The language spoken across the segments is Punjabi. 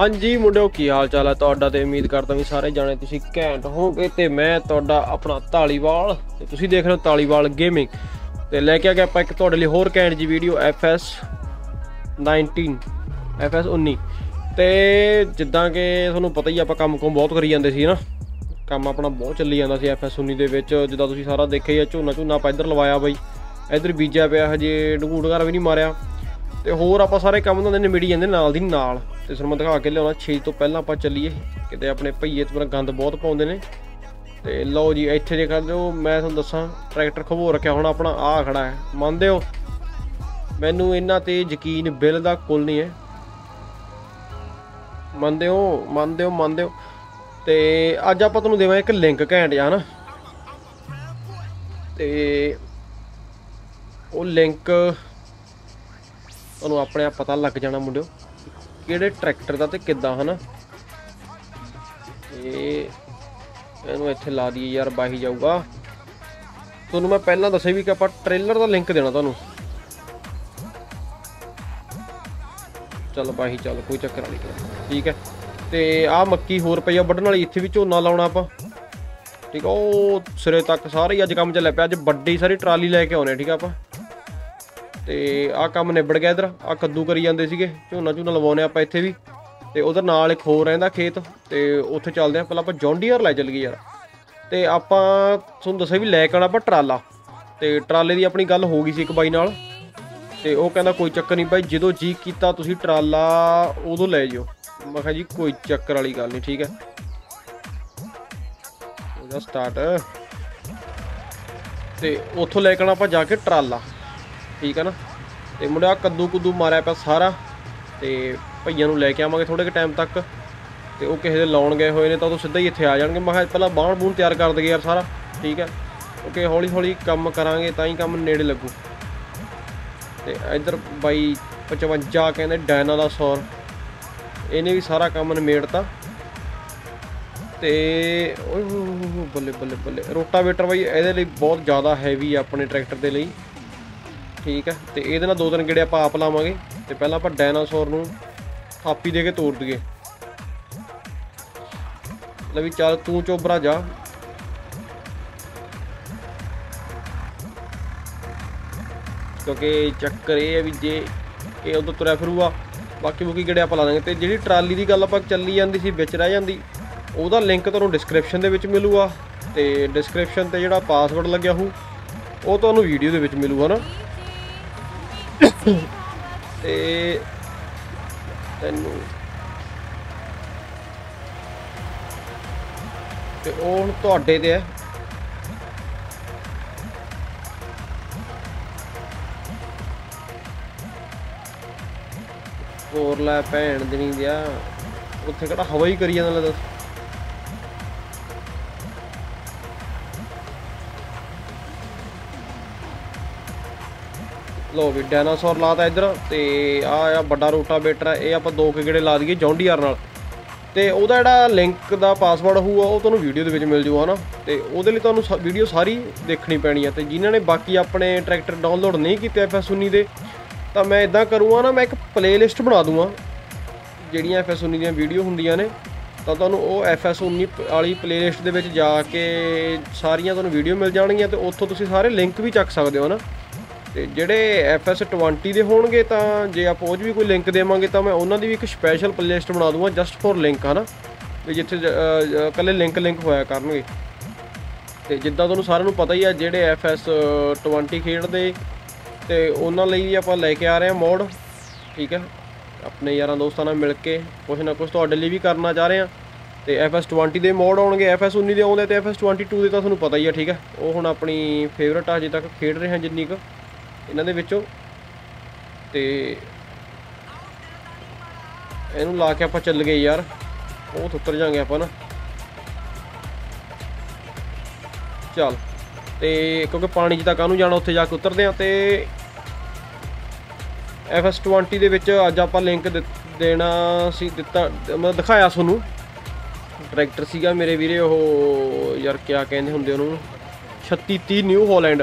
ਹਾਂਜੀ ਮੁੰਡਿਓ, ਕੀ ਹਾਲ ਚਾਲ ਹੈ ਤੁਹਾਡਾ ਤੇ ਉਮੀਦ ਕਰਦਾ ਵੀ ਸਾਰੇ ਜਾਣੇ ਤੁਸੀਂ ਘੈਂਟ ਹੋਗੇ ਤੇ ਮੈਂ ਤੁਹਾਡਾ ਆਪਣਾ ਤਾਲੀਵਾਲ ਤੇ ਤੁਸੀਂ ਦੇਖ ਰਹੇ ਹੋ ਤਾਲੀਵਾਲ ਗੇਮਿੰਗ ਤੇ ਲੈ ਕੇ ਆ ਗਿਆ ਆਪਾਂ ਇੱਕ ਤੁਹਾਡੇ ਲਈ ਹੋਰ ਘੈਂਟ ਜੀ ਵੀਡੀਓ FS 19 FS 19 ਤੇ ਜਿੱਦਾਂ ਕਿ ਤੁਹਾਨੂੰ ਪਤਾ ਹੀ ਆਪਾਂ ਕੰਮ ਕੰਮ ਬਹੁਤ ਕਰੀ ਜਾਂਦੇ ਸੀ ਨਾ ਕੰਮ ਆਪਣਾ ਬਹੁਤ ਚੱਲੀ ਜਾਂਦਾ ਸੀ FS 19 ਦੇ ਵਿੱਚ, ਜਿੱਦਾਂ ਤੁਸੀਂ ਸਾਰਾ ਦੇਖਿਆ ਹੀ ਆ ਝੋਨਾ ਝੋਨਾ ਆਪਾਂ ਇੱਧਰ ਲਵਾਇਆ ਬਈ। ਇੱਧਰ ਬੀਜਿਆ ਪਿਆ, ਹਜੇ ਢੰਗੂੜ ਘਰ ਵੀ ਨਹੀਂ ਮਾਰਿਆ। ਤੇ ਹੋਰ ਆਪਾਂ ਸਾਰੇ ਕੰਮ ਉਹਨਾਂ ਦੇ ਨਿਬੜੀ ਜਾਂਦੇ ਨਾਲ ਦੀ ਨਾਲ। ਤੇ ਤੁਹਾਨੂੰ ਮੈਂ ਦਿਖਾ ਕੇ ਲਿਆਉਣਾ 6 ਤੋਂ ਪਹਿਲਾਂ ਆਪਾਂ ਚੱਲੀਏ। ਕਿਤੇ ਆਪਣੇ ਭਈਏ ਤੇ ਗੰਦ ਬਹੁਤ ਪਾਉਂਦੇ ਨੇ। ਤੇ ਲਓ ਜੀ, ਇੱਥੇ ਜੇ ਕਰਦੇ ਹੋ, ਮੈਂ ਤੁਹਾਨੂੰ ਦੱਸਾਂ, ਟਰੈਕਟਰ ਖਵੋ ਰੱਖਿਆ, ਹੁਣ ਆਪਣਾ ਆ ਖੜਾ ਹੈ। ਮੰਨਦੇ ਹੋ? ਮੈਨੂੰ ਇਹਨਾਂ ਤੇ ਯਕੀਨ ਬਿੱਲ ਦਾ ਕੁੱਲ ਨਹੀਂ ਹੈ। ਮੰਨਦੇ ਹੋ? ਮੰਨਦੇ ਹੋ? ਮੰਨਦੇ ਹੋ? ਤੇ ਅੱਜ ਆਪਾਂ ਤੁਹਾਨੂੰ ਦੇਵਾਂ ਇੱਕ ਲਿੰਕ ਘੈਂਟ ਜਿਹਾ, ਹਨਾ? ਤੇ ਉਹ ਲਿੰਕ ਤੁਹਾਨੂੰ ਆਪਣੇ ਆਪ ਪਤਾ ਲੱਗ ਜਾਣਾ ਮੁੰਡਿਓ, ਕਿਹੜੇ ਟਰੈਕਟਰ ਦਾ ਤੇ ਕਿੱਦਾਂ, ਹਨਾ? ਇਹ ਇਹਨੂੰ ਇੱਥੇ ਲਾ ਦਈਏ ਯਾਰ, ਬਾਹੀ ਜਾਊਗਾ। ਤੁਹਾਨੂੰ ਮੈਂ ਪਹਿਲਾਂ ਦੱਸਿਆ ਵੀ ਕਿ ਆਪਾਂ ਟ੍ਰੇਲਰ ਦਾ ਲਿੰਕ ਦੇਣਾ ਤੁਹਾਨੂੰ। ਚੱਲ ਬਾਹੀ, ਚੱਲ ਕੋਈ ਚੱਕਰ ਵਾਲੀ ਠੀਕ ਹੈ। ਤੇ ਆਹ ਮੱਕੀ ਹੋਰ ਪਈ ਆ ਵੱਢਣ ਵਾਲੀ, ਇੱਥੇ ਵੀ ਝੋਨਾ ਲਾਉਣਾ ਆਪਾਂ। ਠੀਕ ਆ, ਉਹ ਸਿਰੇ ਤੱਕ ਸਾਰੇ ਅੱਜ ਕੰਮ ਚੱਲਿਆ ਪਿਆ, ਅੱਜ ਵੱਡੀ ਸਾਰੀ ਟਰਾਲੀ ਲੈ ਕੇ ਆਉਣੇ ਠੀਕ ਆ ਆਪਾਂ। ਤੇ ਆਹ ਕੰਮ ਨਿਬੜ ਗਿਆ ਇਧਰ। ਆਹ ਕੱਦੂ ਕਰੀ ਜਾਂਦੇ ਸੀਗੇ। ਝੋਨਾ ਝੋਨਾ ਲਵਾਉਣੇ ਆਪਾਂ ਇੱਥੇ ਵੀ। ਤੇ ਉਧਰ ਨਾਲ ਇੱਕ ਹੋਰ ਰਹਿੰਦਾ ਖੇਤ। ਤੇ ਉੱਥੇ ਚੱਲਦੇ ਆ ਪਹਿਲਾਂ ਆਪਾਂ ਜੌਂਡੀਅਰ ਲੈ ਚੱਲ ਗਏ ਯਾਰ। ਤੇ ਆਪਾਂ, ਤੁਹਾਨੂੰ ਦੱਸਿਆ ਵੀ ਲੈ ਕੇ ਆਉਣਾ ਆਪਾਂ ਟਰਾਲਾ। ਤੇ ਟਰਾਲੇ ਦੀ ਆਪਣੀ ਗੱਲ ਹੋ ਗਈ ਸੀ ਇੱਕ ਬਾਈ ਨਾਲ। ਤੇ ਉਹ ਕਹਿੰਦਾ ਕੋਈ ਚੱਕਰ ਨਹੀਂ ਭਾਈ, ਜਦੋਂ ਜੀ ਕੀਤਾ ਤੁਸੀਂ ਟਰਾਲਾ, ਉਦੋਂ ਲੈ ਜਿਓ। ਮੈਂ ਕਿਹਾ ਜੀ ਕੋਈ ਚੱਕਰ ਵਾਲੀ ਗੱਲ ਨਹੀਂ, ਠੀਕ ਹੈ। ਹੋ ਸਟਾਰਟ ਤੇ ਉੱਥੋਂ ਲੈ ਕੇ ਆਉਣਾ ਆਪਾਂ ਜਾ ਕੇ ਟਰਾਲਾ। ਠੀਕ ਹੈ ਨਾ? ਤੇ ਮੁੰਡਿਆ ਕੱਦੂ ਕੁੱਦੂ ਮਾਰਿਆ ਪਿਆ ਸਾਰਾ ਤੇ ਭਈਆਂ ਨੂੰ ਲੈ ਕੇ ਆਵਾਂਗੇ ਥੋੜੇ ਕੁ ਟਾਈਮ ਤੱਕ। ਤੇ ਉਹ ਕਿਸੇ ਦੇ ਲਾਉਣ ਗਏ ਹੋਏ ਨੇ ਤਾਂ ਉਹ ਸਿੱਧਾ ਹੀ ਇੱਥੇ ਆ ਜਾਣਗੇ। ਮੈਂ ਕਿਹਾ ਪਹਿਲਾਂ ਬਾਣ ਬੂਣ ਤਿਆਰ ਕਰ ਦਈਏ ਯਾਰ ਸਾਰਾ, ਠੀਕ ਹੈ ਓਕੇ ਹੌਲੀ ਹੌਲੀ ਕੰਮ ਕਰਾਂਗੇ ਤਾਂ ਹੀ ਕੰਮ ਨੇੜੇ ਲੱਗੂ। ਤੇ ਇੱਧਰ ਬਾਈ 55 ਕਹਿੰਦੇ ਡਾਇਨਾ ਦਾ ਸੌਰ। ਇਹਨੇ ਵੀ ਸਾਰਾ ਕੰਮ ਨਿਮੇੜਤਾ। ਤੇ ਓਏ ਬੱਲੇ ਬੱਲੇ ਬੱਲੇ। ਰੋਟਾਵੇਟਰ ਬਾਈ, ਇਹਦੇ ਲਈ ਬਹੁਤ ਜ਼ਿਆਦਾ ਹੈਵੀ ਆ ਆਪਣੇ ਟਰੈਕਟਰ ਦੇ ਲਈ। ਠੀਕ ਹੈ, ਤੇ ਇਹਦੇ ਨਾਲ ਦੋ ਤਿੰਨ ਗੇੜੇ ਆਪਾਂ ਆਪ ਲਾਵਾਂਗੇ, ਤੇ ਪਹਿਲਾਂ ਆਪਾਂ ਡਾਇਨਾਸੌਰ ਨੂੰ ਥਾਪੀ ਦੇ ਕੇ ਤੋੜ ਦਈਏ। ਲੈ ਵੀ ਚੱਲ ਤੂੰ ਚੋਬਰਾ ਜਾ। ਕਿਉਂਕਿ ਚੱਕਰ ਇਹ ਹੈ ਵੀ ਜੇ ਇਹ ਉਦੋਂ ਤੁਰਿਆ ਫਿਰੂਗਾ ਬਾਕੀ ਬੁਕੀ ਗੇੜੇ ਆਪਾਂ ਲਾ ਦਾਂਗੇ, ਤੇ ਜਿਹੜੀ ਟਰਾਲੀ ਦੀ ਗੱਲ ਆਪਾਂ ਚੱਲੀ ਜਾਂਦੀ ਸੀ, ਵਿੱਚ ਰਹਿ ਜਾਂਦੀ, ਉਹਦਾ ਲਿੰਕ ਤੁਹਾਨੂੰ ਡਿਸਕ੍ਰਿਪਸ਼ਨ ਦੇ ਵਿੱਚ ਮਿਲੂਗਾ, ਤੇ ਡਿਸਕ੍ਰਿਪਸ਼ਨ ਤੇ ਜਿਹੜਾ ਪਾਸਵਰਡ ਲੱਗਿਆ ਹੋਊ ਉਹ ਤੁਹਾਨੂੰ ਵੀਡੀਓ ਦੇ ਵਿੱਚ ਮਿਲੂਗਾ ਨਾ। ਤੇ ਤੈਨੂੰ ਤੇ ਉਹ ਹੁਣ ਤੁਹਾਡੇ ਤੇ ਹੈ ਹੋਰ ਲੈ ਭੈਣ ਦੀ ਨਹੀਂ ਦਿਆ ਉੱਥੇ ਕਿਹੜਾ ਹਵਾ ਹੀ ਕਰੀ ਜਾਂਦਾ ਲੈ ਲੋ ਵੀ ਡਾਇਨਾਸੌਰ ਲਾਤਾ ਇੱਧਰ ਤੇ ਆ ਆ ਵੱਡਾ ਰੋਟਾਵੇਟਰ ਹੈ ਇਹ ਆਪਾਂ ਦੋ ਕੁ ਲਾ ਦਈਏ ਜੌਂਡੀਆਰ ਨਾਲ। ਤੇ ਉਹਦਾ ਜਿਹੜਾ ਲਿੰਕ ਦਾ ਪਾਸਵਰਡ ਹੋਊਗਾ, ਉਹ ਤੁਹਾਨੂੰ ਵੀਡੀਓ ਦੇ ਵਿੱਚ ਮਿਲ ਜੂਗਾ ਹਨਾ ਤੇ ਉਹਦੇ ਲਈ ਤੁਹਾਨੂੰ ਵੀਡੀਓ ਸਾਰੀ ਦੇਖਣੀ ਪੈਣੀ ਹੈ ਤੇ ਜਿਨ੍ਹਾਂ ਨੇ ਬਾਕੀ ਆਪਣੇ ਟਰੈਕਟਰ ਡਾਊਨਲੋਡ ਨਹੀਂ ਕੀਤੇ FS19 ਦੇ, ਤਾਂ ਮੈਂ ਇਦਾਂ ਕਰੂੰਗਾ ਨਾ, ਮੈਂ ਇੱਕ ਪਲੇਲਿਸਟ ਬਣਾ ਦੂੰਗਾ, ਜਿਹੜੀਆਂ FS19 ਦੀਆਂ ਵੀਡੀਓ ਹੁੰਦੀਆਂ ਨੇ। ਤਾਂ ਤੁਹਾਨੂੰ ਉਹ FS19 ਵਾਲੀ ਪਲੇਲਿਸਟ ਦੇ ਵਿੱਚ ਜਾ ਕੇ ਸਾਰੀਆਂ ਤੁਹਾਨੂੰ ਵੀਡੀਓ ਮਿਲ ਜਾਣਗੀਆਂ ਤੇ ਉੱਥੋਂ ਤੁਸੀਂ ਸਾਰੇ ਲਿੰਕ ਵੀ ਚੱਕ ਸਕਦੇ ਹੋ ਨਾ। ਤੇ ਜਿਹੜੇ FS20 ਦੇ ਹੋਣਗੇ ਤਾਂ ਜੇ ਆਪਾਂ ਉਹ 'ਚ ਵੀ ਕੋਈ ਲਿੰਕ ਦੇਵਾਂਗੇ ਤਾਂ ਮੈਂ ਉਹਨਾਂ ਦੀ ਵੀ ਇੱਕ ਸਪੈਸ਼ਲ ਪਲੇਲਿਸਟ ਬਣਾ ਦੂੰਗਾ ਜਸਟ ਫॉर ਲਿੰਕ ਹਨਾ? ਵੀ ਜਿੱਥੇ ਜ- ਇਕੱਲੇ ਲਿੰਕ ਲਿੰਕ ਹੋਇਆ ਕਰਨਗੇ। ਤੇ ਜਿੱਦਾਂ ਤੁਹਾਨੂੰ ਸਾਰਿਆਂ ਨੂੰ ਪਤਾ ਹੀ ਆ, ਜਿਹੜੇ FS20 ਖੇਡਦੇ, ਤੇ ਉਹਨਾਂ ਲਈ ਵੀ ਆਪਾਂ ਲੈ ਕੇ ਆ ਰਹੇ ਹਾਂ ਮੋਡ, ਠੀਕ ਹੈ? ਆਪਣੇ ਯਾਰਾਂ ਦੋਸਤਾਂ ਨਾਲ ਮਿਲ ਕੇ ਕੁਝ ਨਾ ਕੁਝ ਤੁਹਾਡੇ ਲਈ ਵੀ ਕਰਨਾ ਚਾਹ ਰਹੇ ਹਾਂ। ਤੇ FS20 ਦੇ ਮੋਡ ਆਉਣਗੇ FS19 ਦੇ ਆਉਂਦੇ ਤੇ FS22 ਦੇ ਤਾਂ ਤੁਹਾਨੂੰ ਪਤਾ ਹੀ ਆ, ਠੀਕ ਹੈ? ਉਹ ਹੁਣ ਆਪਣੀ ਫੇਵਰਟ ਆ, ਅਜੇ ਤੱਕ ਖੇਡ ਰਹੇ ਹਾਂ ਜਿੰਨੀ ਕੁ। ਇਹਨਾਂ ਦੇ ਵਿੱਚੋਂ। ਤੇ ਇਹਨੂੰ ਲਾ ਕੇ ਆਪਾਂ ਚੱਲ ਗਏ ਯਾਰ। ਉਹ ਤੋਂ ਉਤਰ ਜਾਾਂਗੇ ਆਪਾਂ ਨਾ। ਚੱਲ। ਤੇ ਕਿਉਂਕਿ ਪਾਣੀ 'ਚ ਤਾਂ ਕਾਹਨੂੰ ਜਾਣਾ, ਉੱਥੇ ਜਾ ਕੇ ਉਤਰਦੇ ਆ ਤੇ FS20 ਦੇ ਵਿੱਚ ਅੱਜ ਆਪਾਂ ਲਿੰਕ ਦੇਣਾ ਸੀ, ਦਿੱਤਾ, ਮਤਲਬ ਦਿਖਾਇਆ ਤੁਹਾਨੂੰ। ਟਰੈਕਟਰ ਸੀਗਾ ਮੇਰੇ ਵੀਰੇ, ਉਹ ਯਾਰ ਕਿਆ ਕਹਿੰਦੇ ਹੁੰਦੇ ਉਹਨੂੰ। 3630 ਨਿਊ ਹਾਲੈਂਡ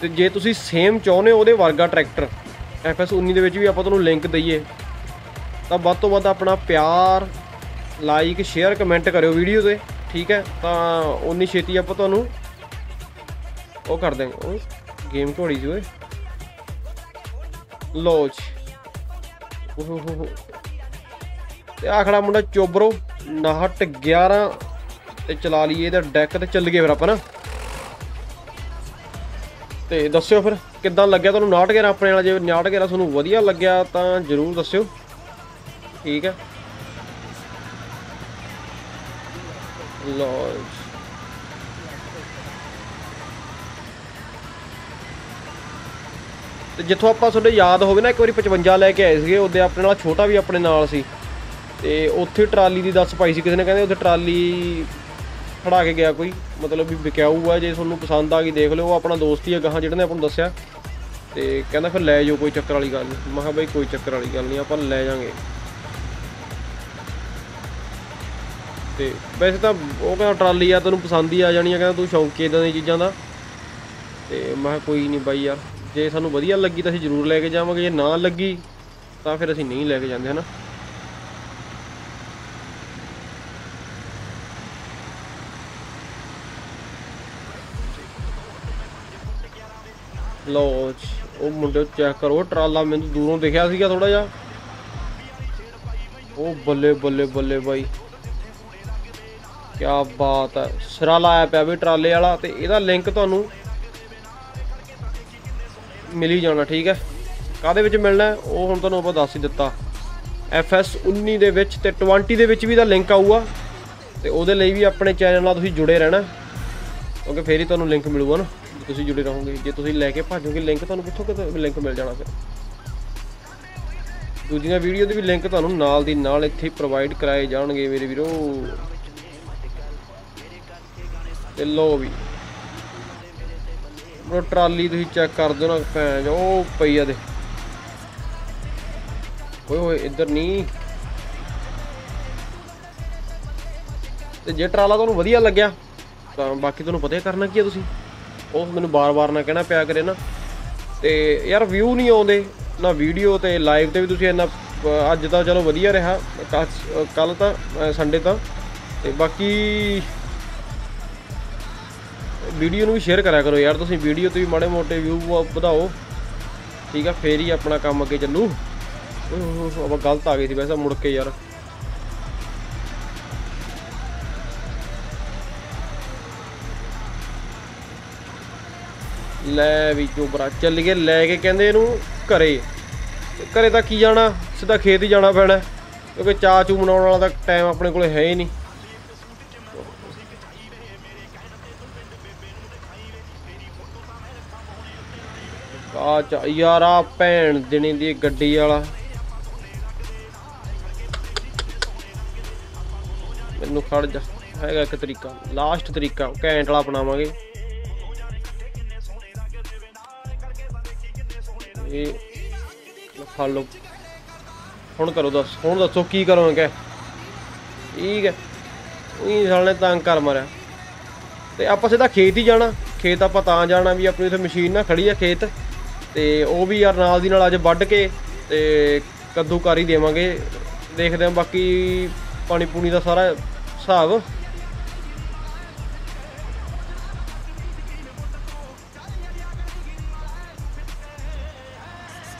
ਤੇ ਜੇ ਤੁਸੀਂ ਸੇਮ ਚਾਹੁੰਦੇ ਹੋ ਉਹਦੇ ਵਰਗਾ ਟਰੈਕਟਰ FS19 ਦੇ ਵਿੱਚ ਵੀ ਆਪਾਂ ਤੁਹਾਨੂੰ ਲਿੰਕ ਦਈਏ, ਤਾਂ ਵੱਧ ਤੋਂ ਵੱਧ ਆਪਣਾ ਪਿਆਰ ਲਾਈਕ ਸ਼ੇਅਰ ਕਮੈਂਟ ਕਰਿਓ ਵੀਡੀਓ ਤੇ, ਠੀਕ ਹੈ? ਤਾਂ ਉਨੀ ਛੇਤੀ ਆਪਾਂ ਤੁਹਾਨੂੰ ਉਹ ਕਰ ਦੇਂਗੇ ਉਹ ਗੇਮ ਘੋੜੀ ਸੀ ਓਏ। ਲੋ ਜੀ। ਓਹ ਤੇ ਆਖੜਾ ਮੁੰਡਾ ਚੋਬਰੋ 59 11 ਤੇ ਚਲਾ ਲਈਏ ਇਹਦਾ ਡੈਕ ਤੇ ਚੱਲ ਗਏ ਫਿਰ ਆਪਾਂ ਨਾ। ਤੇ ਦੱਸਿਓ ਫਿਰ, ਕਿੱਦਾਂ ਲੱਗਿਆ ਤੁਹਾਨੂੰ 59 11 ਆਪਣੇ ਵਾਲਾ? ਜੇ 59 11 ਤੁਹਾਨੂੰ ਵਧੀਆ ਲੱਗਿਆ, ਤਾਂ ਜਰੂਰ ਦੱਸਿਓ। ਠੀਕ ਹੈ। ਲੋ ਤੇ ਜਿੱਥੋਂ ਆਪਾਂ ਤੁਹਾਡੇ ਯਾਦ ਹੋਵੇ ਨਾ, ਇੱਕ ਵਾਰੀ 55 ਲੈ ਕੇ ਆਏ ਸੀਗੇ, ਉਹਦੇ ਆਪਣੇ ਨਾਲ ਛੋਟਾ ਵੀ ਆਪਣੇ ਨਾਲ ਸੀ। ਤੇ ਉੱਥੇ ਟਰਾਲੀ ਦੀ ਦੱਸ ਪਾਈ ਸੀ, ਕਿਸੇ ਨੇ ਕਹਿੰਦੇ ਉੱਥੇ ਟਰਾਲੀ ਖੜਾ ਕੇ ਗਿਆ ਕੋਈ, ਮਤਲਬ ਵੀ ਵਿਕਿਆਊ ਆ, ਜੇ ਤੁਹਾਨੂੰ ਪਸੰਦ ਆ ਗਈ ਦੇਖ ਲਿਓ, ਉਹ ਆਪਣਾ ਦੋਸਤ ਹੀ ਆ ਗਾਹਾਂ ਜਿਹੜੇ ਨੇ ਆਪਾਂ ਨੂੰ ਦੱਸਿਆ। ਤੇ ਕਹਿੰਦਾ ਫਿਰ ਲੈ ਜਾਓ ਕੋਈ ਚੱਕਰ ਵਾਲੀ ਗੱਲ ਨਹੀਂ ਮੈਂ ਕਿਹਾ ਬਈ ਕੋਈ ਚੱਕਰ ਵਾਲੀ ਗੱਲ ਨਹੀਂ ਆਪਾਂ ਲੈ ਜਾਾਂਗੇ ਤੇ ਵੈਸੇ ਤਾਂ ਉਹ ਕਹਿੰਦਾ ਟਰਾਲੀ ਆ, ਤੈਨੂੰ ਪਸੰਦ ਹੀ ਆ ਜਾਣੀ ਆ, ਕਹਿੰਦਾ ਤੂੰ ਸ਼ੌਂਕੀ ਇਦਾਂ ਦੀਆਂ ਚੀਜ਼ਾਂ ਦਾ। ਤੇ ਮੈਂ ਕਿਹਾ ਕੋਈ ਨਹੀਂ ਬਾਈ ਯਾਰ, ਜੇ ਸਾਨੂੰ ਵਧੀਆ ਲੱਗੀ ਤਾਂ ਅਸੀਂ ਜ਼ਰੂਰ ਲੈ ਕੇ ਜਾਵਾਂਗੇ, ਜੇ ਨਾ ਲੱਗੀ ਤਾਂ ਫਿਰ ਅਸੀਂ ਨਹੀਂ ਲੈ ਕੇ ਜਾਂਦੇ, ਹਨਾ? ਲਓ ਉਹ ਮੁੰਡੇ ਚੈੱਕ ਕਰੋ ਟਰਾਲਾ ਮੈਨੂੰ ਦੂਰੋਂ ਦਿਖਿਆ ਸੀਗਾ ਥੋੜਾ ਜਿਹਾ। ਉਹ ਬੱਲੇ ਬੱਲੇ ਬੱਲੇ ਬਾਈ। ਕੀ ਬਾਤ ਹੈ, ਸਿਰਾ ਲਾਇਆ ਪਿਆ ਵੀ ਟਰਾਲੇ ਵਾਲਾ ਤੇ ਇਹਦਾ ਲਿੰਕ ਤੁਹਾਨੂੰ ਮਿਲ ਹੀ ਜਾਣਾ, ਠੀਕ ਹੈ? ਕਾਦੇ ਵਿੱਚ ਮਿਲਣਾ ਉਹ ਹੁਣ ਤੁਹਾਨੂੰ ਆਪਾਂ ਦੱਸ ਹੀ ਦਿੱਤਾ। FS 19 ਦੇ ਵਿੱਚ ਤੇ 20 ਦੇ ਵਿੱਚ ਵੀ ਦਾ ਲਿੰਕ ਆਊਗਾ। ਤੇ ਉਹਦੇ ਲਈ ਵੀ ਆਪਣੇ ਚੈਨਲ ਨਾਲ ਤੁਸੀਂ ਜੁੜੇ ਰਹਿਣਾ। ਕਿਉਂਕਿ ਫੇਰ ਹੀ ਤੁਹਾਨੂੰ ਲਿੰਕ ਮਿਲੂਗਾ ਨਾ। ਤੁਸੀਂ ਜੁੜੇ ਰਹੋਗੇ, ਜੇ ਤੁਸੀਂ ਲੈ ਕੇ ਭੱਜੋਗੇ ਲਿੰਕ ਤੁਹਾਨੂੰ ਕਿੱਥੋਂ ਕਿਤੇ ਲਿੰਕ ਮਿਲ ਜਾਣਾ ਫਿਰ? ਦੂਜੀਆਂ ਵੀਡੀਓ ਦੇ ਵੀ ਲਿੰਕ ਤੁਹਾਨੂੰ ਨਾਲ ਦੀ ਨਾਲ ਇੱਥੇ ਪ੍ਰੋਵਾਈਡ ਕਰਾਏ ਜਾਣਗੇ ਮੇਰੇ ਵੀਰੋ। ਤੇ ਲੋ ਵੀ। ਉਹ ਟਰਾਲੀ ਤੁਸੀਂ ਚੈੱਕ ਕਰ ਦਿਓ ਨਾ ਭੈਣ ਜੋ ਉਹ ਪਈ ਆ ਦੇ ਓਏ ਓਏ ਇੱਧਰ ਨਹੀਂ ਤੇ ਜੇ ਟਰਾਲਾ ਤੁਹਾਨੂੰ ਵਧੀਆ ਲੱਗਿਆ, ਤਾਂ ਬਾਕੀ ਤੁਹਾਨੂੰ ਪਤਾ ਕਰਨਾ ਕੀ ਆ ਤੁਸੀਂ। ਉਹ ਮੈਨੂੰ ਬਾਰ-ਬਾਰ ਨਾ ਕਹਿਣਾ ਪਿਆ ਕਰੇ ਨਾ। ਤੇ ਯਾਰ ਵਿਊ ਨਹੀਂ ਆਉਂਦੇ, ਨਾ ਵੀਡੀਓ ਤੇ ਲਾਈਵ ਤੇ ਵੀ ਤੁਸੀਂ ਇੰਨਾ ਅੱਜ ਤਾਂ ਚਲੋ ਵਧੀਆ ਰਿਹਾ, ਕੱਲ ਤਾਂ ਸੰਡੇ ਤਾਂ। ਤੇ ਬਾਕੀ ਵੀਡੀਓ ਨੂੰ ਵੀ ਸ਼ੇਅਰ ਕਰਿਆ ਕਰੋ ਯਾਰ ਤੁਸੀਂ ਵੀਡੀਓ ਤੇ ਵੀ ਮਾੜੇ ਮੋਟੇ ਵਿਊ ਵਧਾਓ। ਠੀਕ ਆ, ਫੇਰ ਹੀ ਆਪਣਾ ਕੰਮ ਅੱਗੇ ਚੱਲੂ। ਆਪਾਂ ਗਲਤ ਆ ਗਏ ਸੀ ਵੈਸੇ ਮੁੜ ਕੇ ਯਾਰ। ਲੈ ਵੀ ਚੋਬਰਾ ਚੱਲ ਗਏ, ਲੈ ਕੇ ਕਹਿੰਦੇ ਇਹਨੂੰ ਘਰੇ। ਘਰੇ ਤਾਂ ਕੀ ਜਾਣਾ? ਸਿੱਧਾ ਖੇਤ ਹੀ ਜਾਣਾ ਪੈਣਾ। ਕਿਉਂਕਿ ਚਾਹ ਚੂ ਮਨਾਉਣ ਵਾਲਾ ਤਾਂ ਟਾਈਮ ਆਪਣੇ ਕੋਲੇ ਹੈ ਹੀ ਨਹੀਂ। ਆ ਯਾਰ ਆ ਭੈਣ ਦੇਣੀ ਦੀ ਗੱਡੀ ਵਾਲਾ। ਮੈਨੂੰ ਖੜ ਜਾ। ਹੈਗਾ ਇੱਕ ਤਰੀਕਾ। ਲਾਸਟ ਤਰੀਕਾ। ਘੈਂਟ ਵਾਲਾ ਅਪਣਾਵਾਂਗੇ। ਇਹ ਫੜ ਲਓ। ਹੁਣ ਕਰੋ ਦੱਸ, ਹੁਣ ਦੱਸੋ ਕੀ ਕਰੋਗੇ? ਠੀਕ ਹੈ। ਇਹ ਸਾਲੇ ਨੇ ਤੰਗ ਕਰ ਮਾਰਿਆ। ਤੇ ਆਪਾਂ ਸਿੱਧਾ ਖੇਤ ਹੀ ਜਾਣਾ। ਖੇਤ ਆਪਾਂ ਤਾਂ ਜਾਣਾ ਵੀ ਆਪਣੀ ਉੱਥੇ ਮਸ਼ੀਨ ਨਾ ਖੜੀ ਆ ਖੇਤ। ਤੇ ਉਹ ਵੀ ਯਾਰ ਨਾਲ ਦੀ ਨਾਲ ਅੱਜ ਵੱਢ ਕੇ ਤੇ ਕੱਦੂ ਕਰ ਹੀ ਦੇਵਾਂਗੇ। ਦੇਖਦੇ ਹਾਂ ਬਾਕੀ ਪਾਣੀ ਪੂਣੀ ਦਾ ਸਾਰਾ ਹਿਸਾਬ।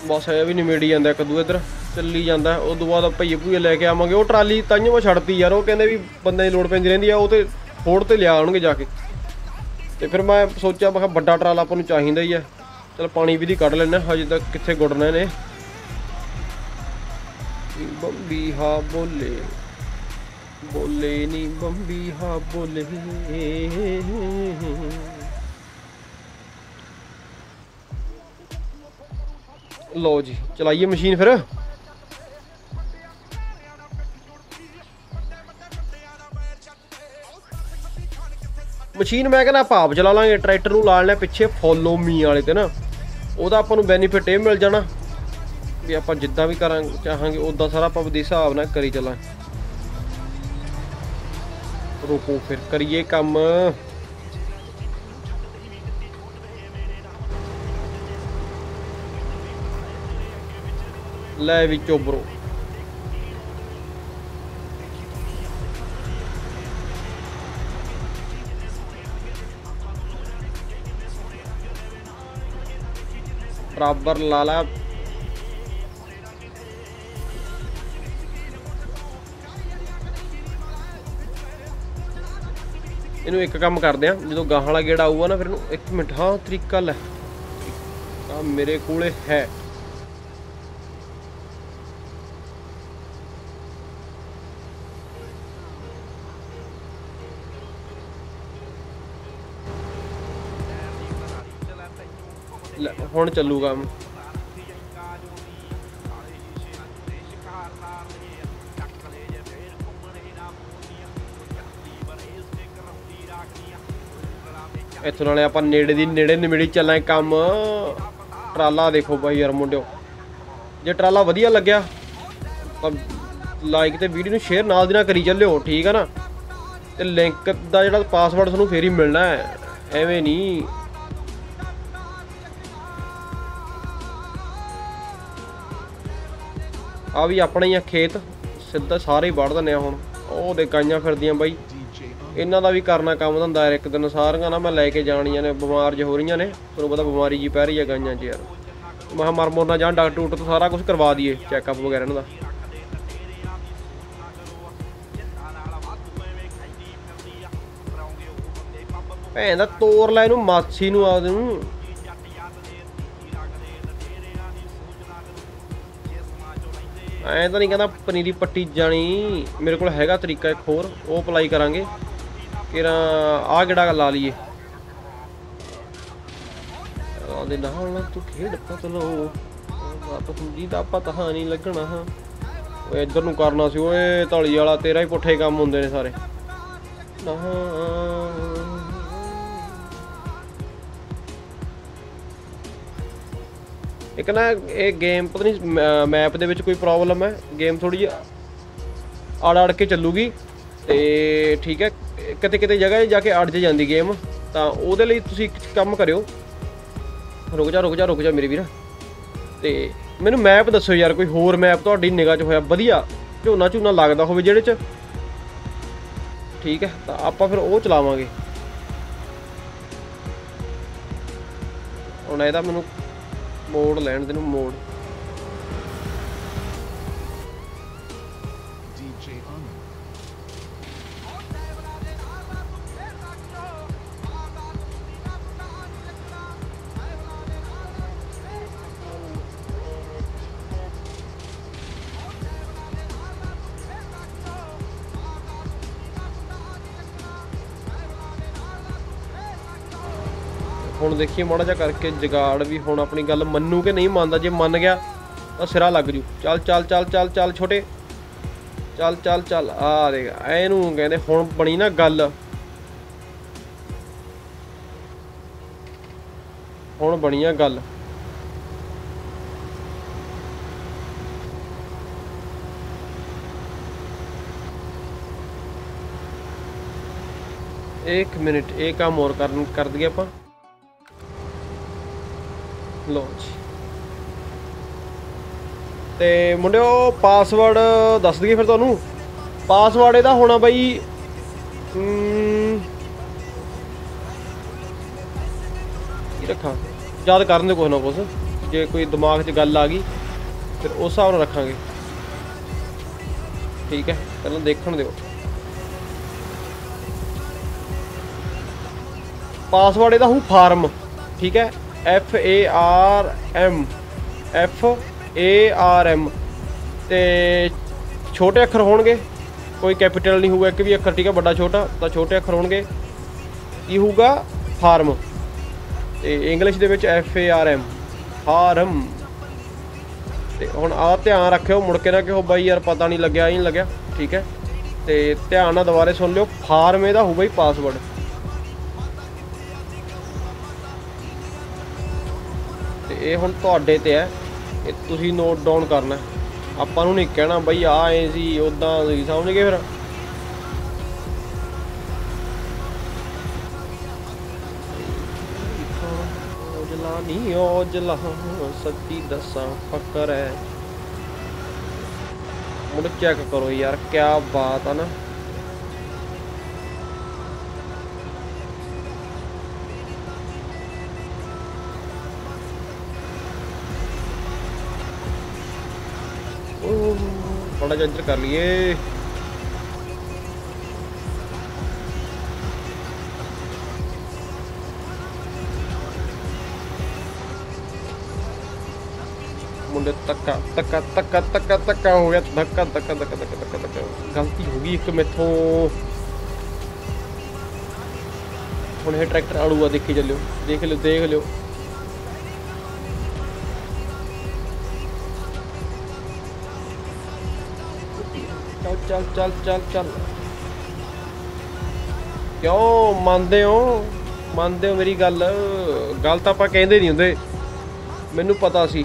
ਬਸ ਇਹ ਵੀ ਨਿਮੇੜੀ ਜਾਂਦਾ ਇੱਕ ਕੱਦੂ ਇੱਧਰ, ਚੱਲੀ ਜਾਂਦਾ। ਉਸ ਤੋਂ ਬਾਅਦ ਭਈਏ ਭੂਏ ਲੈ ਕੇ ਆਵਾਂਗੇ। ਉਹ ਟਰਾਲੀ ਤਾਂ ਮੈਂ ਛੱਡਤੀ ਯਾਰ, ਉਹ ਕਹਿੰਦੇ ਵੀ ਬੰਦੇ ਦੀ ਲੋੜ ਪੈਂਦੀ ਰਹਿੰਦੀ ਆ, ਉਹ ਤੇ ਫੋੜ ਤੇ ਲਿਆ ਆਉਣਗੇ ਜਾ ਕੇ। ਤੇ ਫਿਰ ਮੈਂ ਸੋਚਿਆ, ਮੈਂ ਕਿਹਾ ਵੱਡਾ ਟਰਾਲਾ ਆਪਾਂ ਨੂੰ ਚਾਹੀਦਾ ਹੀ ਆ। ਚਲ ਪਾਣੀ ਵੀ ਦੀ ਕੱਢ ਲੈਣਾ ਹਜੇ ਤੱਕ ਕਿੱਥੇ ਗੁੱਡਣਾ ਨੇ ਬੰਬੀ ਹਾ ਬੋਲੇ ਬੋਲੇ ਨਹੀਂ ਬੰਬੀ ਹਾ ਬੋਲੇ। ਲਓ ਜੀ, ਚਲਾਈਏ ਮਸ਼ੀਨ ਫਿਰ। ਮਸ਼ੀਨ ਮੈਂ ਕਹਿੰਦਾ ਆਪਾਂ ਆਪ ਚਲਾ ਲਾਂਗੇ, ਟਰੈਕਟਰ ਨੂੰ ਲਾ ਲੈਣਾ ਪਿੱਛੇ ਫੋਲੋ ਮੀ ਵਾਲੇ ਤੇ ਨਾ। ਉਹਦਾ ਆਪਾਂ ਨੂੰ ਬੈਨੀਫਿਟ ਇਹ ਮਿਲ ਜਾਣਾ ਵੀ ਆਪਾਂ ਜਿੱਦਾਂ ਵੀ ਕਰਾਂ ਚਾਹਾਂਗੇ ਉਦਾਂ ਸਾਰਾ ਆਪਾਂ ਦੇ ਹਿਸਾਬ ਨਾਲ ਕਰੀ ਚੱਲਾਂ ਰੁਕੋ ਫਿਰ, ਕਰੀਏ ਕੰਮ। ਲੈ ਵੀ ਚੋਬਰੋ। ਬਰਾਬਰ ਲਾਲਾ ਇਹਨੂੰ ਇੱਕ ਕੰਮ ਕਰਦੇ ਆ, ਜਦੋਂ ਗਾਹਾਂ ਵਾਲਾ ਗੇੜਾ ਆਊਗਾ ਨਾ ਫਿਰ ਇਹਨੂੰ ਇੱਕ ਮਿੰਟ, ਹਾਂ, ਤਰੀਕਾ ਲੈ। ਆ ਮੇਰੇ ਕੋਲੇ ਹੈ। ਹੁਣ ਚੱਲੂਗਾ। ਇੱਥੋਂ ਨਾਲੇ ਆਪਾਂ ਨੇੜੇ ਦੀ ਨੇੜੇ ਨਿਮੜੀ ਚੱਲਾਂ ਕੰਮ। ਟਰਾਲਾ ਦੇਖੋ ਬਾਈ ਯਾਰ ਮੁੰਡਿਓ। ਜੇ ਟਰਾਲਾ ਵਧੀਆ ਲੱਗਿਆ, ਤਾਂ ਲਾਈਕ ਤੇ ਵੀਡੀਓ ਨੂੰ ਸ਼ੇਅਰ ਨਾਲ ਦੀ ਨਾਲ ਕਰੀ ਚੱਲਿਓ, ਠੀਕ ਆ ਨਾ? ਤੇ ਲਿੰਕ ਦਾ ਜਿਹੜਾ ਪਾਸਵਰਡ ਤੁਹਾਨੂੰ ਫੇਰ ਹੀ ਮਿਲਣਾ ਹੈ। ਐਵੇਂ ਨਹੀਂ। ਆ ਵੀ ਆਪਣਾ ਹੀ ਆ ਖੇਤ, ਸਿੱਧਾ ਸਾਰੇ ਹੀ ਵੜ ਦਿੰਦੇ ਆ ਹੁਣ। ਉਹ ਦੇ ਗਾਈਆਂ ਫਿਰਦੀਆਂ ਬਾਈ। ਇਹਨਾਂ ਦਾ ਵੀ ਕਰਨਾ ਕੰਮ ਧੰਦਾ ਯਾਰ, ਇੱਕ ਦਿਨ ਸਾਰੀਆਂ ਨਾ ਮੈਂ ਲੈ ਕੇ ਜਾਣੀਆਂ ਨੇ, ਬਿਮਾਰ ਜਿ ਹੋ ਰਹੀਆਂ ਨੇ, ਤੁਹਾਨੂੰ ਪਤਾ ਬਿਮਾਰੀ ਜੀ ਪੈ ਰਹੀ ਆ ਗਾਈਆਂ 'ਚ ਯਾਰ। ਮੈਂ ਕਿਹਾ ਮਰ ਮੁਰ ਨਾ ਜਾਣ ਡਾਕਟਰ ਡੂਕਟਰ ਤੋਂ ਸਾਰਾ ਕੁਝ ਕਰਵਾ ਦਈਏ ਚੈੱਕਅਪ ਵਗੈਰਾ ਇਹਨਾਂ ਦਾ। ਭੈਣ ਦਾ ਤੋਰ ਲੈ ਇਹਨੂੰ ਮਾਛੀ ਨੂੰ ਆਉਦੇ ਨੂੰ। ਐਂ ਤਾਂ ਨਹੀਂ ਕਹਿੰਦਾ ਪਨੀਰੀ ਪੱਟੀ ਜਾਣੀ, ਮੇਰੇ ਕੋਲ ਹੈਗਾ ਤਰੀਕਾ ਇੱਕ ਹੋਰ, ਉਹ ਅਪਲਾਈ ਕਰਾਂਗੇ। ਕਿਰਾ ਆ ਕਿਹੜਾ ਲਾ ਲਈਏ? ਉਹਦੇ ਨਾਲ ਤੂੰ ਖੇਡ ਪਤਲੋ ਬਾਤ ਹੁੰਦੀ ਦਾ ਪਤਾ ਨਹੀਂ ਲੱਗਣਾ। ਹਾਂ ਓਏ, ਇੱਧਰ ਨੂੰ ਕਰਨਾ ਸੀ ਓਏ ਧਲੀ ਵਾਲਾ ਤੇਰਾ ਹੀ ਪੁੱਠੇ ਕੰਮ ਹੁੰਦੇ ਨੇ ਸਾਰੇ। ਨਾ। ਇੱਕ ਨਾ ਇਹ ਗੇਮ ਪਤਾ ਨਹੀਂ ਮੈਪ ਦੇ ਵਿੱਚ ਕੋਈ ਪ੍ਰੋਬਲਮ ਹੈ ਗੇਮ ਥੋੜੀ ਜਿਹੀ ਅੜ ਅੜ ਕੇ ਚੱਲੂਗੀ ਤੇ ਠੀਕ ਹੈ, ਕਿਤੇ ਕਿਤੇ ਜਗ੍ਹਾ 'ਤੇ ਜਾ ਕੇ ਅੜ ਜੇ ਜਾਂਦੀ ਗੇਮ ਤਾਂ ਉਹਦੇ ਲਈ ਤੁਸੀਂ ਇੱਕ ਕੰਮ ਕਰਿਓ। ਰੁਕ ਜਾ ਰੁਕ ਜਾ ਰੁਕ ਜਾ ਮੇਰੇ ਵੀਰ। ਤੇ ਮੈਨੂੰ ਮੈਪ ਦੱਸੋ ਯਾਰ, ਕੋਈ ਹੋਰ ਮੈਪ ਤੁਹਾਡੀ ਨਿਗਾਹ 'ਚ ਹੋਇਆ, ਵਧੀਆ ਝੋਨਾ ਝੋਨਾ ਲੱਗਦਾ ਹੋਵੇ ਜਿਹੜੇ 'ਚ। ਠੀਕ ਹੈ, ਤਾਂ ਆਪਾਂ ਫਿਰ ਉਹ ਚਲਾਵਾਂਗੇ। ਹੁਣ ਇਹਦਾ ਮੈਨੂੰ ਮੋੜ ਲੈਣ ਦੇ ਨੂੰ ਮੋੜ। ਹੁਣ ਦੇਖੀਏ ਮਾੜਾ ਜਿਹਾ ਕਰਕੇ ਜਗਾੜ ਵੀ ਹੁਣ ਆਪਣੀ ਗੱਲ ਮੰਨੂ ਕਿ ਨਹੀਂ ਮੰਨਦਾ, ਜੇ ਮੰਨ ਗਿਆ ਤਾਂ ਸਿਰਾ ਲੱਗ ਜੂ। ਚੱਲ ਚੱਲ ਚੱਲ ਚੱਲ ਚੱਲ ਛੋਟੇ। ਚੱਲ ਚੱਲ ਚੱਲ, ਆ ਦੇਖ, ਇਹਨੂੰ ਕਹਿੰਦੇ ਹੁਣ ਬਣੀ ਨਾ ਗੱਲ। ਹੁਣ ਬਣੀ ਆ ਗੱਲ। ਇੱਕ ਮਿੰਟ, ਇਹ ਕੰਮ ਹੋਰ ਕਰਨ, ਕਰ ਦਈਏ ਆਪਾਂ। ਲੋ ਜੀ। ਤੇ ਮੁੰਡਿਓ ਪਾਸਵਰਡ ਦੱਸ ਦਈਏ ਫਿਰ ਤੁਹਾਨੂੰ। ਪਾਸਵਰਡ ਇਹਦਾ ਹੋਣਾ ਬਾਈ ਕੀ ਰੱਖਾਂ? ਯਾਦ ਕਰਨ ਦੇ ਕੁਛ ਨਾ ਕੁਛ। ਜੇ ਕੋਈ ਦਿਮਾਗ 'ਚ ਗੱਲ ਆ ਗਈ, ਫਿਰ ਉਸ ਹਿਸਾਬ ਨਾਲ ਰੱਖਾਂਗੇ। ਠੀਕ ਹੈ, ਪਹਿਲਾਂ ਦੇਖਣ ਦਿਓ। ਪਾਸਵਰਡ ਇਹਦਾ ਹੋਊ ਫਾਰਮ ਠੀਕ ਹੈ? F A R M, F A R M ਤੇ ਛੋਟੇ ਅੱਖਰ ਹੋਣਗੇ। ਕੋਈ ਕੈਪੀਟਲ ਨਹੀਂ ਹੋਊਗਾ, ਇੱਕ ਵੀ ਅੱਖਰ, ਠੀਕ ਹੈ ਵੱਡਾ, ਛੋਟਾ, ਤਾਂ ਛੋਟੇ ਅੱਖਰ ਹੋਣਗੇ। ਕੀ ਹੋਊਗਾ? ਫਾਰਮ ਤੇ ਇੰਗਲਿਸ਼ ਦੇ ਵਿੱਚ F A R M farm ਤੇ ਹੁਣ ਆ ਧਿਆਨ ਰੱਖਿਓ, ਮੁੜ ਕੇ ਨਾ ਕਿਹੋ, ਬਾਈ ਯਾਰ ਪਤਾ ਨਹੀਂ ਲੱਗਿਆ ਇਹ ਨਹੀਂ ਲੱਗਿਆ, ਠੀਕ ਹੈ? ਤੇ ਧਿਆਨ ਨਾਲ ਦੁਬਾਰੇ ਸੁਣ ਲਿਓ ਫਾਰਮ ਇਹਦਾ ਹੋਊਗਾ ਹੀ ਪਾਸਵਰਡ ਤੇ ਇਹ ਹੁਣ ਤੁਹਾਡੇ ਤੇ ਹੈ। ਇਹ ਤੁਸੀਂ ਨੋਟ ਡਾਊਨ ਕਰਨਾ। ਆਪਾਂ ਨੂੰ ਨਹੀਂ ਕਹਿਣਾ ਬਈ ਆ ਐ ਸੀ ਉਦਾਂ ਸੀ, ਸਮਝ ਗਏ ਫਿਰ? ਔਜਲਾ ਨਹੀਂ ਔਜਲਾ, ਸੱਚੀ ਦੱਸਾਂ, ਫਕਰ ਹੈ। ਮੁੜ ਚੈੱਕ ਕਰੋ ਯਾਰ ਕੀ ਬਾਤ ਆ ਨਾ। ਥੋੜਾ ਜਿਹਾ ਇੱਧਰ ਕਰ ਲਈਏ। ਮੁੰਡੇ ਤੱਕਾ ਤੱਕਾ ਤੱਕਾ ਤੱਕਾ ਤੱਕਾ ਹੋ ਗਿਆ, ਧੱਕਾ ਧੱਕਾ ਧੱਕਾ ਧੱਕਾ ਧੱਕਾ ਧੱਕਾ। ਗਲਤੀ ਹੋ ਗਈ ਇੱਕ ਮੇਥੋਂ। ਹੁਣ ਇਹ ਟਰੈਕਟਰ ਆੜੂਆ ਦੇਖੀ ਚੱਲਿਓ, ਦੇਖ ਲਿਓ ਦੇਖ ਲਿਓ। ਚੱਲ ਚੱਲ ਚੱਲ ਚੱਲ। ਕਿਉਂ ਮੰਨਦੇ ਹੋ? ਮੰਨਦੇ ਹੋ ਮੇਰੀ ਗੱਲ? ਗੱਲ ਤਾਂ ਆਪਾਂ ਕਹਿੰਦੇ ਨਹੀਂ ਹੁੰਦੇ। ਮੈਨੂੰ ਪਤਾ ਸੀ।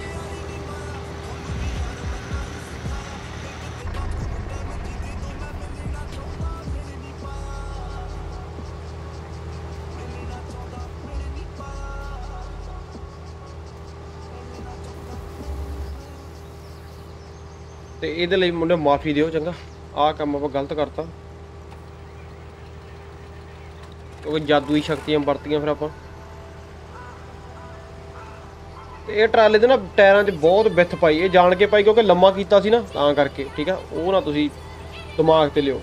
ਤੇ ਇਹਦੇ ਲਈ ਮੁੰਡੇ ਮਾਫੀ ਦਿਓ, ਚੰਗਾ। ਆਹ ਕੰਮ ਆਪਾਂ ਗਲਤ ਕਰਤਾ। ਕਿਉਂਕਿ ਜਾਦੂਈ ਸ਼ਕਤੀਆਂ ਵਰਤੀਆਂ ਫਿਰ ਆਪਾਂ। ਤੇ ਇਹ ਟਰਾਲੇ ਦੇ ਨਾ ਟਾਇਰਾਂ 'ਚ ਬਹੁਤ ਵਿੱਥ ਪਾਈ। ਇਹ ਜਾਣ ਕੇ ਪਾਈ ਕਿਉਂਕਿ ਲੰਮਾ ਕੀਤਾ ਸੀ ਨਾ, ਤਾਂ ਕਰਕੇ, ਠੀਕ ਆ? ਉਹ ਨਾ ਤੁਸੀਂ ਦਿਮਾਗ ਤੇ ਲਿਓ।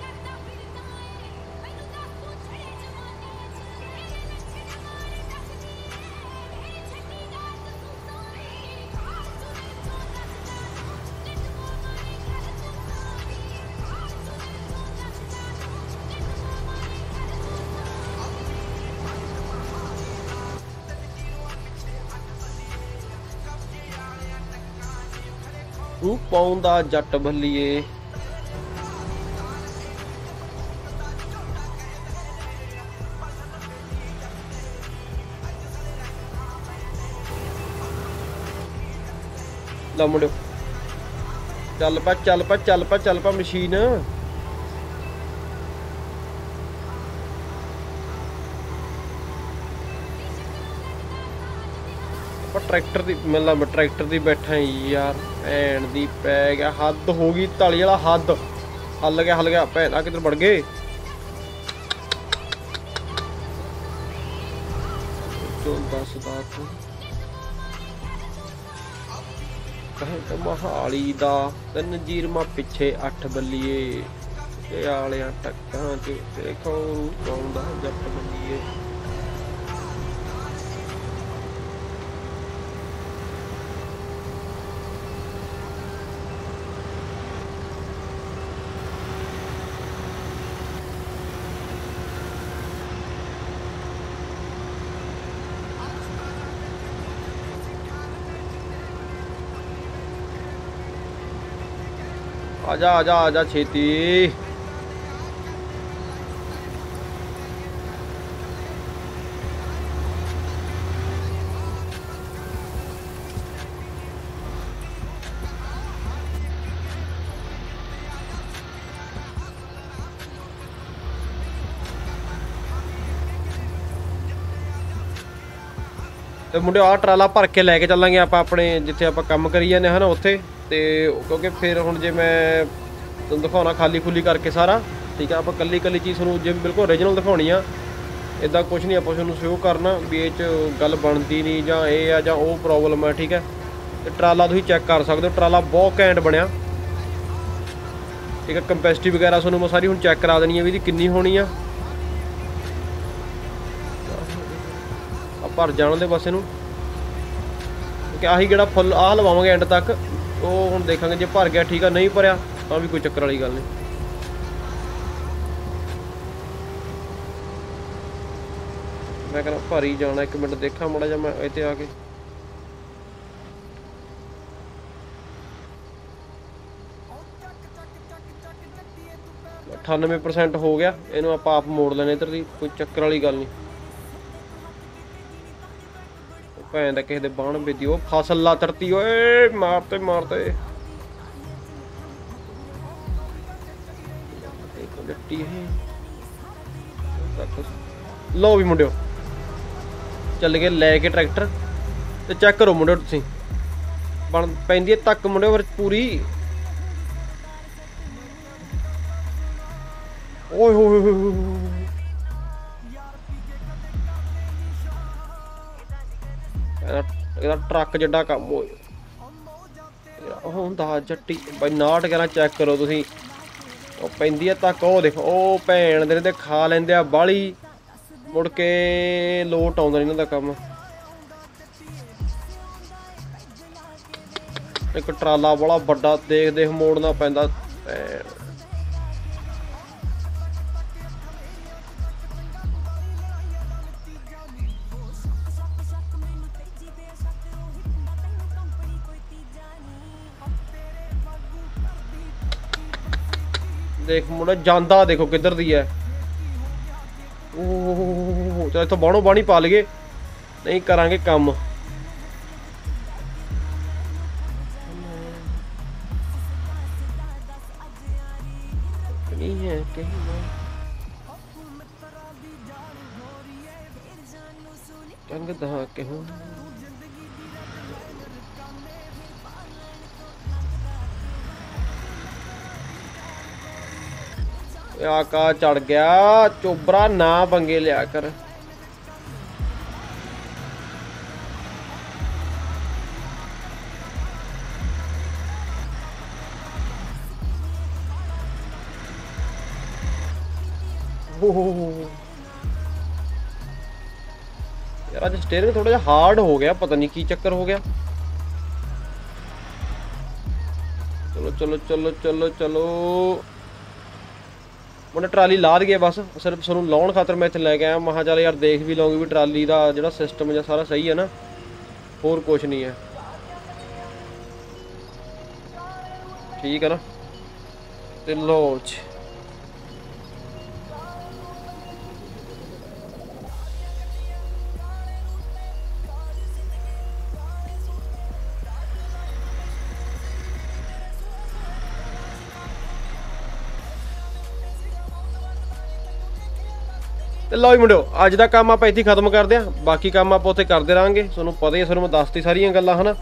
ਤੂੰ ਪਾਉਂਦਾ ਜੱਟ ਬੱਲੀਏ। ਲਾ ਮੁੰਡਿਓ। ਚੱਲ ਪਾ ਚੱਲ ਪਾ ਚੱਲ ਪਾ ਚੱਲ ਪਾ ਮਸ਼ੀਨ। ਟਰੈਕਟਰ ਦੀ, ਮਤਲਬ ਟਰੈਕਟਰ ਦੀ ਬੈਠਾ ਯਾਰ, ਭੈਣ ਦੀ ਪੈ ਗਿਆ ਹੱਦ, ਹੋ ਗਈ ਤਲੀ ਵਾਲਾ ਹੱਦ। ਹੱਲ ਗਿਆ ਹੱਲ ਗਿਆ, ਭੈਣ ਆ ਕਿੱਧਰ ਵੜ ਗਏ? ਚੋਂ ਦੱਸ ਦਾ ਕਹੇ ਤਾਂ ਮਹਾਲੀ ਦਾ, ਤਿੰਨ ਜੀਰਮਾ ਪਿੱਛੇ ਅੱਠ ਬੱਲੀਏ। ਇਹ ਆਲਿਆਂ ਟੱਕਾਂ ਚ ਦੇਖੋ ਪਾਉਂਦਾ ਜੱਟ ਬੱਲੀਏ। ਆਜਾ ਆਜਾ ਆਜਾ ਛੇਤੀ ਤੇ ਮੁੰਡੇ ਆਹ ਟਰਾਲਾ ਭਰ ਕੇ ਲੈ ਕੇ ਚੱਲਾਂਗੇ ਆਪਾਂ ਆਪਣੇ ਜਿੱਥੇ ਆਪਾਂ ਕੰਮ ਕਰੀ ਜਾਂਦੇ ਹਨ ਉੱਥੇ ਤੇ ਕਿਉਂਕਿ ਫਿਰ ਹੁਣ ਜੇ ਮੈਂ ਤੁਹਾਨੂੰ ਦਿਖਾਉਣਾ ਖਾਲੀ ਖੁੱਲੀ ਕਰਕੇ ਸਾਰਾ, ਠੀਕ ਆ, ਆਪਾਂ ਕੱਲੀ ਕੱਲੀ ਚੀਜ਼ ਤੁਹਾਨੂੰ ਜੇ ਬਿਲਕੁਲ ਓਰੀਜਨਲ ਦਿਖਾਉਣੀ ਆ ਇਦਾਂ ਕੁਝ ਨਹੀਂ ਆਪਾਂ ਤੁਹਾਨੂੰ ਸ਼ੋਅ ਕਰਨਾ ਵੀ ਇਹ ਚ ਗੱਲ ਬਣਦੀ ਨਹੀਂ ਜਾਂ ਇਹ ਆ ਜਾਂ ਉਹ ਪ੍ਰੋਬਲਮ ਆ, ਠੀਕ ਹੈ ਤੇ ਟਰਾਲਾ ਤੁਸੀਂ ਚੈੱਕ ਕਰ ਸਕਦੇ ਹੋ, ਟਰਾਲਾ ਬਹੁਤ ਘੈਂਟ ਬਣਿਆ। ਠੀਕ ਹੈ ਕੰਪੈਸਿਟੀ ਵਗੈਰਾ ਤੁਹਾਨੂੰ ਮੈਂ ਸਾਰੀ ਹੁਣ ਚੈੱਕ ਕਰਾ ਦੇਣੀ ਹੈ ਵੀ ਇਹਦੀ ਕਿੰਨੀ ਹੋਣੀ ਆ। ਆ ਭਰ ਜਾਣ ਦੇ ਬਸ ਇਹਨੂੰ। ਕਿ ਆਹੀ ਜਿਹੜਾ ਫੁੱਲ ਆਹ ਲਵਾਵਾਂਗੇ ਐਂਡ ਤੱਕ। ਉਹ ਹੁਣ ਦੇਖਾਂਗੇ ਜੇ ਭਰ ਗਿਆ ਠੀਕ ਆ, ਨਹੀਂ ਭਰਿਆ, ਤਾਂ ਵੀ ਕੋਈ ਚੱਕਰ ਵਾਲੀ ਗੱਲ ਨਹੀਂ। ਮੈਂ ਕਹਿੰਦਾ ਭਰ ਜਾਣਾ, ਇੱਕ ਮਿੰਟ ਦੇਖਾਂ ਮੜਾ ਜਾ ਮੈਂ ਇੱਥੇ ਆ ਕੇ। ਅਠਾਨਵੇਂ percent ਹੋ ਗਿਆ, ਇਹਨੂੰ ਆਪਾਂ ਆਪ ਮੋੜ ਲੈਣੇ ਇੱਧਰ ਦੀ, ਕੋਈ ਚੱਕਰ ਵਾਲੀ ਗੱਲ ਨਹੀਂ। ਭੈਣ ਦਾ ਕਿਸੇ ਦੇ ਬਾਣ ਬੇਦੀ ਉਹ ਫਸਲ ਲਾ ਤਰਤੀ ਓਏ ਮਾਰਤੇ ਮਾਰਤੇ। ਇੱਕ ਹੈ। ਲਓ ਵੀ ਮੁੰਡਿਓ, ਚੱਲ ਗਏ ਲੈ ਕੇ ਟਰੈਕਟਰ ਤੇ ਚੈੱਕ ਕਰੋ ਮੁੰਡਿਓ ਤੁਸੀਂ। ਬਣ ਪੈਂਦੀ ਹੈ ਤੱਕ ਮੁੰਡਿਓ, ਫਿਰ ਪੂਰੀ। ਓਏ ਹੋਏ ਹੋਏ। ਹੋਏ ਟਰੱਕ ਜਿੱਡਾ ਕੰਮ ਹੋਏ ਹੁੰਦਾ ਜੱਟੀ, ਬਈ ਨਾਟ ਕਰਾਂ ਚੈੱਕ ਕਰੋ ਤੁਸੀਂ। ਉਹ ਪੈਂਦੀ ਆ ਤੱਕ, ਉਹ ਦੇਖੋ, ਉਹ ਭੈਣ ਦੇ ਤੇ ਖਾ ਲੈਂਦੇ ਆ ਬਾਲੀ। ਮੁੜ ਕੇ ਲੋਟ ਆਉਂਦਾ ਨੀ ਇਹਨਾਂ ਦਾ ਕੰਮ। ਇੱਕ ਟਰਾਲਾ ਬੜਾ ਵੱਡਾ ਦੇਖ ਦੇਖ ਮੋੜਨਾ ਪੈਂਦਾ ਦੇਖ ਮੁੰਡਾ ਜਾਂਦਾ ਦੇਖੋ ਕਿੱਧਰ ਦੀ ਹੈ। ਓਹ ਚਲ ਇੱਥੋਂ ਬਾਣੋ ਬਾਣੀ ਪਾ ਲਈਏ। ਨਹੀਂ ਕਰਾਂਗੇ ਕੰਮ। ਨਹੀਂ ਹੈ ਕਹੀਂ ਕੰਗ ਦਹਾ ਕੇ ਹੁਣ ਆ ਕਾ ਚੜ ਗਿਆ ਚੋਬਰਾ ਨਾ ਪੰਗੇ ਲਿਆ ਕਰ ਓਹ। ਯਾਰ ਅੱਜ ਸਟੀਅਰਿੰਗ ਥੋੜਾ ਜਿਹਾ ਹਾਰਡ ਹੋ ਗਿਆ ਪਤਾ ਨਹੀਂ ਕੀ ਚੱਕਰ ਹੋ ਗਿਆ ਚਲੋ ਚਲੋ ਚਲੋ ਚਲੋ ਚਲੋ ਉਹਨੇ ਟਰਾਲੀ ਲਾ ਦਈਏ ਬਸ, ਸਿਰਫ ਸਾਨੂੰ ਲਾਉਣ ਖਾਤਰ ਮੈਂ ਇੱਥੇ ਲੈ ਕੇ ਆਇਆ। ਮਹਾ ਚੱਲ ਯਾਰ ਦੇਖ ਵੀ ਲਵਾਂਗੇ ਵੀ ਟਰਾਲੀ ਦਾ ਜਿਹੜਾ ਸਿਸਟਮ ਜਾਂ ਸਾਰਾ ਸਹੀ ਹੈ ਨਾ, ਹੋਰ ਕੁਝ ਨਹੀਂ ਹੈ। ਠੀਕ ਹੈ ਨਾ? ਤੇ ਲੋ ਜੀ। ਤੇ ਲਓ ਹੀ ਮੁੰਡਿਓ, ਅੱਜ ਦਾ ਕੰਮ ਆਪਾਂ ਇੱਥੇ ਖਤਮ ਕਰਦੇ ਆਂ ਬਾਕੀ ਕੰਮ ਆਪਾਂ ਉੱਥੇ ਕਰਦੇ ਰਾਂਗੇ ਤੁਹਾਨੂੰ ਪਤਾ ਹੀ ਹੈ ਤੁਹਾਨੂੰ ਮੈਂ ਦੱਸਤੀ ਸਾਰੀਆਂ ਗੱਲਾਂ, ਹਨਾ?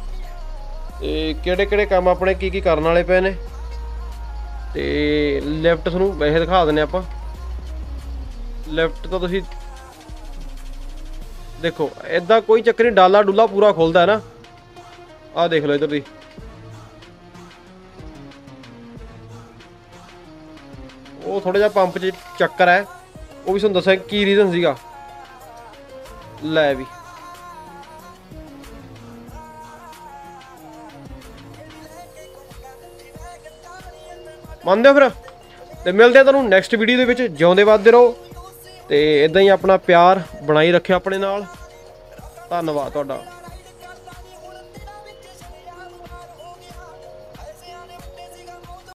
ਤੇ ਕਿਹੜੇ ਕਿਹੜੇ ਕੰਮ ਆਪਣੇ ਕੀ ਕੀ ਕਰਨ ਵਾਲੇ ਪਏ ਨੇ? ਤੇ ਲੈਫਟ ਤੁਹਾਨੂੰ ਵੈਸੇ ਦਿਖਾ ਦਿੰਨੇ ਆਪਾਂ। ਲੈਫਟ ਤਾਂ ਤੁਸੀਂ ਦੇਖੋ ਐਦਾਂ ਕੋਈ ਚੱਕਰ ਨਹੀਂ, ਡਾਲਾ ਡੁੱਲਾ ਪੂਰਾ ਖੁੱਲਦਾ ਹੈ ਨਾ। ਆਹ ਦੇਖ ਲਓ ਇਧਰ ਦੀ। ਉਹ ਥੋੜਾ ਜਿਹਾ ਪੰਪ 'ਚ ਚੱਕਰ ਹੈ। ਉਹ ਵੀ ਤੁਹਾਨੂੰ ਦੱਸਾਂ ਕੀ ਰੀਜ਼ਨ ਸੀਗਾ? ਲੈ ਵੀ। ਮੰਨਦੇ ਹੋ ਫਿਰ? ਤੇ ਮਿਲਦੇ ਆ ਤੁਹਾਨੂੰ ਨੈਕਸਟ ਵੀਡੀਓ ਦੇ ਵਿੱਚ। ਜਿਉਂਦੇ ਵੱਧਦੇ ਰਹੋ। ਤੇ ਇਦਾਂ ਹੀ ਆਪਣਾ ਪਿਆਰ ਬਣਾਈ ਰੱਖਿਓ ਆਪਣੇ ਨਾਲ। ਧੰਨਵਾਦ ਤੁਹਾਡਾ।